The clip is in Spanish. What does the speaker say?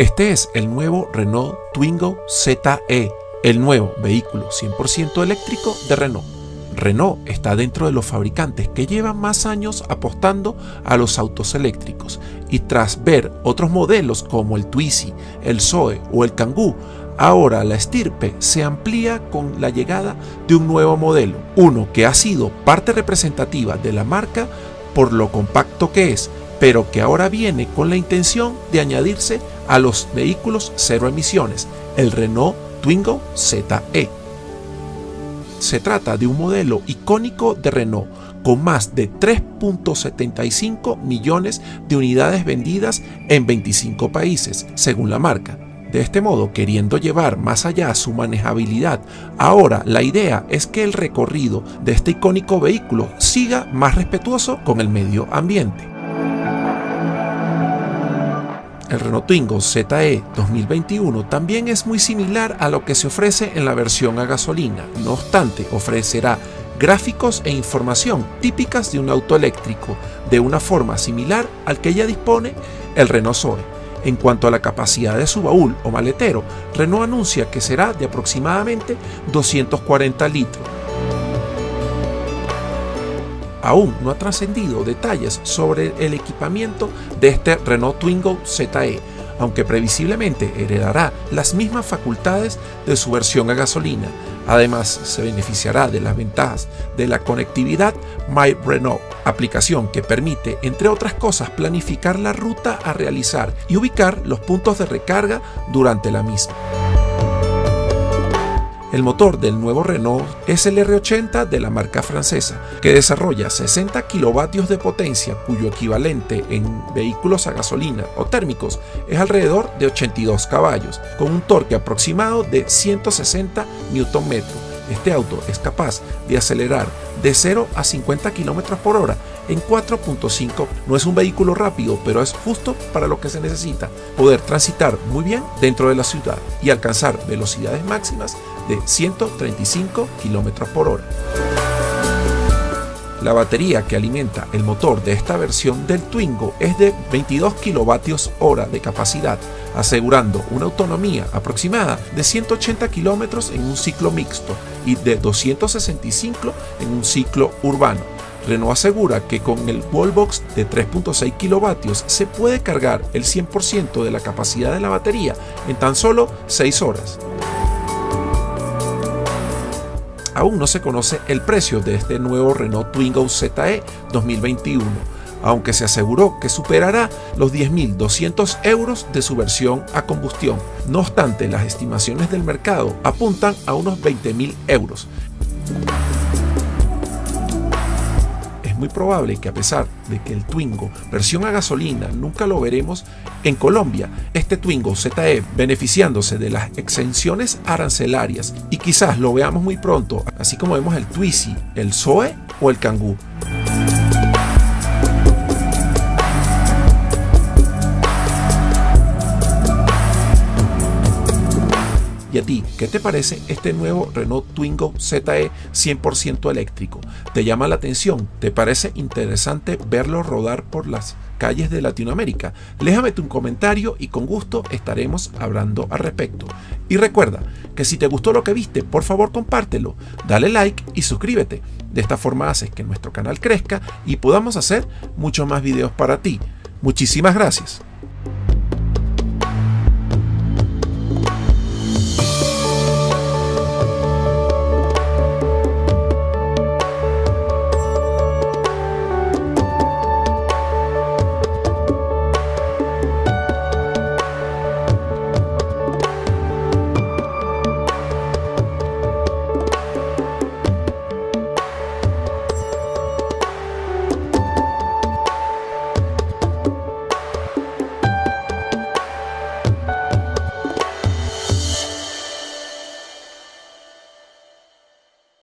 Este es el nuevo Renault Twingo ZE, el nuevo vehículo 100% eléctrico de Renault. Renault está dentro de los fabricantes que llevan más años apostando a los autos eléctricos y tras ver otros modelos como el Twizy, el Zoe o el Kangoo, ahora la estirpe se amplía con la llegada de un nuevo modelo, uno que ha sido parte representativa de la marca por lo compacto que es, pero que ahora viene con la intención de añadirse a los vehículos cero emisiones, el Renault Twingo ZE. Se trata de un modelo icónico de Renault con más de 3.75 millones de unidades vendidas en 25 países, según la marca. De este modo, queriendo llevar más allá su manejabilidad, ahora la idea es que el recorrido de este icónico vehículo siga más respetuoso con el medio ambiente. El Renault Twingo ZE 2021 también es muy similar a lo que se ofrece en la versión a gasolina, no obstante ofrecerá gráficos e información típicas de un auto eléctrico de una forma similar al que ya dispone el Renault Zoe. En cuanto a la capacidad de su baúl o maletero, Renault anuncia que será de aproximadamente 240 litros aún no ha trascendido detalles sobre el equipamiento de este Renault Twingo ZE, aunque previsiblemente heredará las mismas facultades de su versión a gasolina. Además, se beneficiará de las ventajas de la conectividad My Renault, aplicación que permite, entre otras cosas, planificar la ruta a realizar y ubicar los puntos de recarga durante la misma. El motor del nuevo Renault es el R80 de la marca francesa, que desarrolla 60 kilovatios de potencia, cuyo equivalente en vehículos a gasolina o térmicos es alrededor de 82 caballos, con un torque aproximado de 160 Nm. Este auto es capaz de acelerar de 0 a 50 km por hora en 4.5. No es un vehículo rápido, pero es justo para lo que se necesita. Poder transitar muy bien dentro de la ciudad y alcanzar velocidades máximas de 135 km por hora. La batería que alimenta el motor de esta versión del Twingo es de 22 kWh de capacidad, asegurando una autonomía aproximada de 180 km en un ciclo mixto y de 265 en un ciclo urbano. Renault asegura que con el Wallbox de 3.6 kW se puede cargar el 100% de la capacidad de la batería en tan solo 6 horas. Aún no se conoce el precio de este nuevo Renault Twingo ZE 2021, aunque se aseguró que superará los 10.200 euros de su versión a combustión. No obstante, las estimaciones del mercado apuntan a unos 20.000 euros. Muy probable que a pesar de que el Twingo versión a gasolina nunca lo veremos en Colombia, este Twingo ZE beneficiándose de las exenciones arancelarias y quizás lo veamos muy pronto, así como vemos el Twizy, el Zoe o el Kangoo. Qué te parece este nuevo Renault Twingo ZE 100% eléctrico? ¿Te llama la atención? ¿Te parece interesante verlo rodar por las calles de Latinoamérica? Déjame tu comentario y con gusto estaremos hablando al respecto. Y recuerda que si te gustó lo que viste, por favor compártelo, dale like y suscríbete. De esta forma haces que nuestro canal crezca y podamos hacer muchos más videos para ti. Muchísimas gracias.